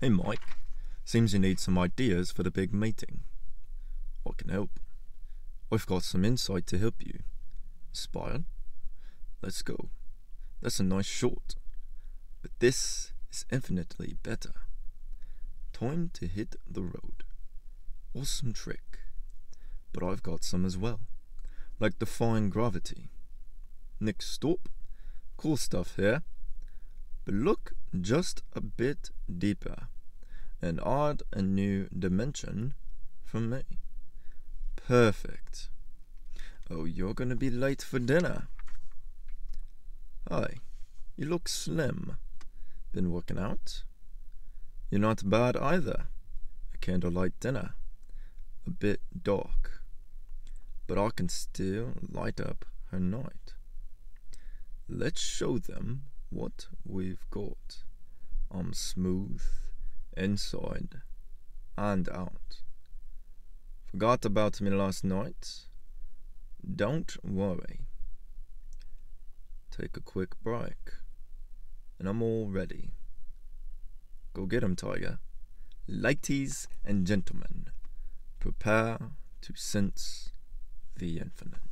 Hey Mike, seems you need some ideas for the big meeting. I can help. I've got some insight to help you. Inspired? Let's go. That's a nice short. But this is infinitely better. Time to hit the road. Awesome trick. But I've got some as well. Like defying gravity. Next stop. Cool stuff here. But look just a bit deeper and add a new dimension for me. Perfect. Oh, you're gonna be late for dinner. Hi, you look slim. Been working out? You're not bad either. A candlelight dinner. A bit dark. But I can still light up her night. Let's show them what we've got. I'm smooth inside and out. Forgot about me last night? Don't worry. Take a quick break, and I'm all ready. Go get 'em, Tiger. Ladies and gentlemen, prepare to sense the infinite.